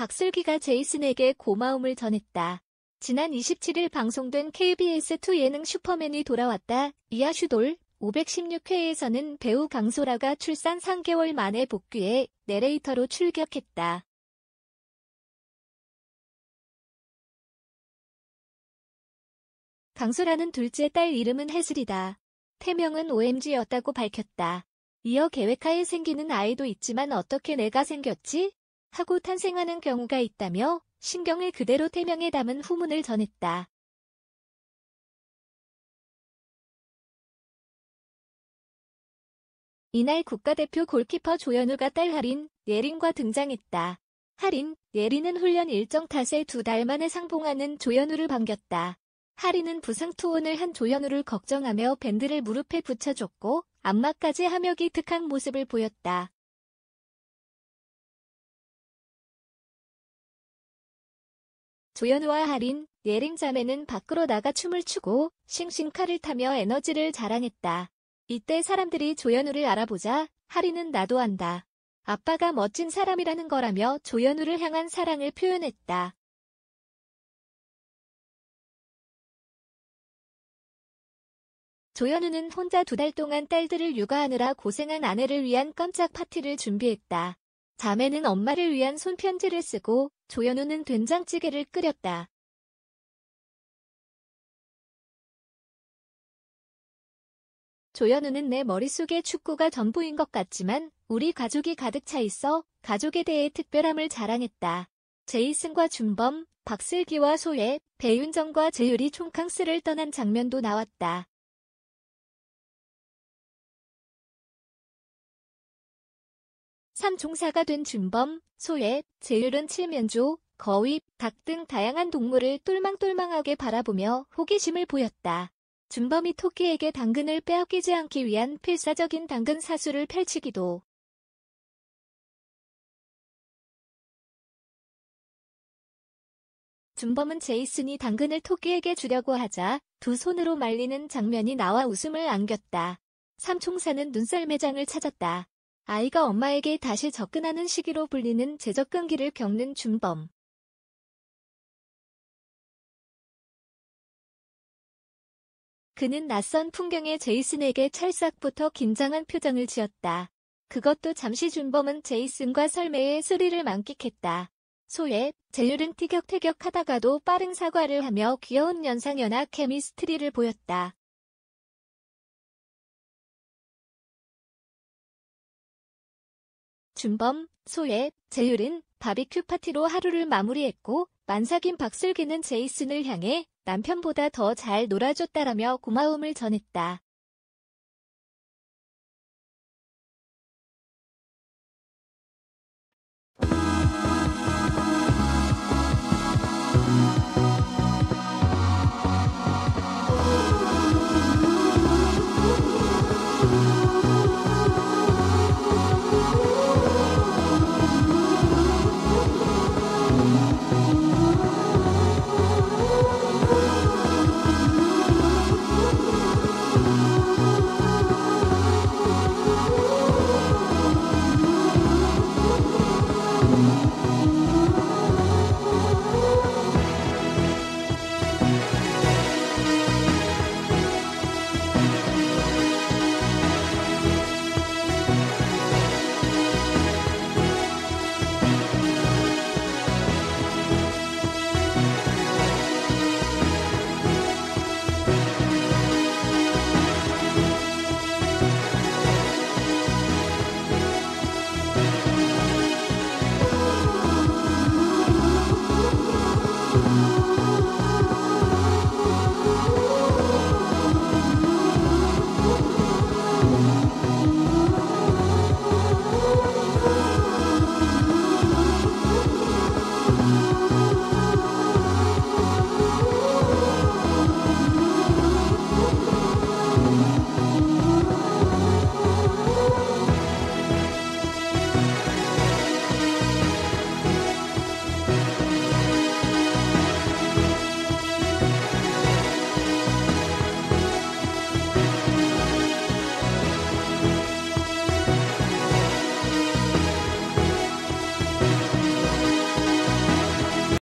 박슬기가 제이슨에게 고마움을 전했다. 지난 27일 방송된 KBS2 예능 슈퍼맨이 돌아왔다. 이하슈돌 516회에서는 배우 강소라가 출산 3개월 만에 복귀해 내레이터로 출격했다. 강소라는 둘째 딸 이름은 혜슬이다. 태명은 OMG였다고 밝혔다. 이어 계획하에 생기는 아이도 있지만 어떻게 내가 생겼지? 하고 탄생하는 경우가 있다며 신경을 그대로 태명에 담은 후문을 전했다. 이날 국가대표 골키퍼 조현우가 딸 하린, 예린과 등장했다. 하린, 예린은 훈련 일정 탓에 두 달 만에 상봉하는 조현우를 반겼다. 하린은 부상 투혼을 한 조현우를 걱정하며 밴드를 무릎에 붙여줬고 안마까지 하며 기특한 모습을 보였다. 조현우와 하린, 예린 자매는 밖으로 나가 춤을 추고 싱싱카를 타며 에너지를 자랑했다. 이때 사람들이 조현우를 알아보자 하린은 나도 안다. 아빠가 멋진 사람이라는 거라며 조현우를 향한 사랑을 표현했다. 조현우는 혼자 두 달 동안 딸들을 육아하느라 고생한 아내를 위한 깜짝 파티를 준비했다. 자매는 엄마를 위한 손편지를 쓰고 조현우는 된장찌개를 끓였다. 조현우는 내 머릿속에 축구가 전부인 것 같지만 우리 가족이 가득 차 있어 가족에 대해 특별함을 자랑했다. 제이슨과 준범, 박슬기와 소혜, 배윤정과 재율이 총캉스를 떠난 장면도 나왔다. 삼총사가 된 준범, 소혜, 재율은 칠면조, 거위, 닭 등 다양한 동물을 똘망똘망하게 바라보며 호기심을 보였다. 준범이 토끼에게 당근을 빼앗기지 않기 위한 필사적인 당근 사수를 펼치기도. 준범은 제이슨이 당근을 토끼에게 주려고 하자 두 손으로 말리는 장면이 나와 웃음을 안겼다. 삼총사는 눈썰 매장을 찾았다. 아이가 엄마에게 다시 접근하는 시기로 불리는 재접근기를 겪는 준범. 그는 낯선 풍경에 제이슨에게 찰싹부터 긴장한 표정을 지었다. 그것도 잠시 준범은 제이슨과 설매의 스리를 만끽했다. 소에 젤율은 티격태격하다가도 빠른 사과를 하며 귀여운 연상연하 케미스트리를 보였다. 준범, 소예, 재율은 바비큐 파티로 하루를 마무리했고 만삭인 박슬기는 제이슨을 향해 남편보다 더 잘 놀아줬다라며 고마움을 전했다.